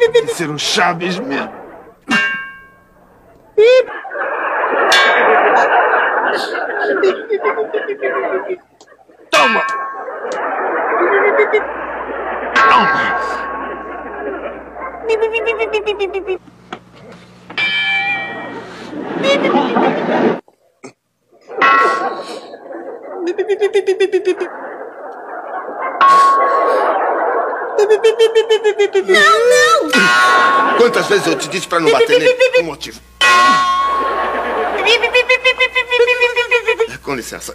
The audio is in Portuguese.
Tem ser um Chaves mesmo. Toma! Toma! Não, não! Quantas vezes eu te disse pra não bater nele? Um motivo. Com licença.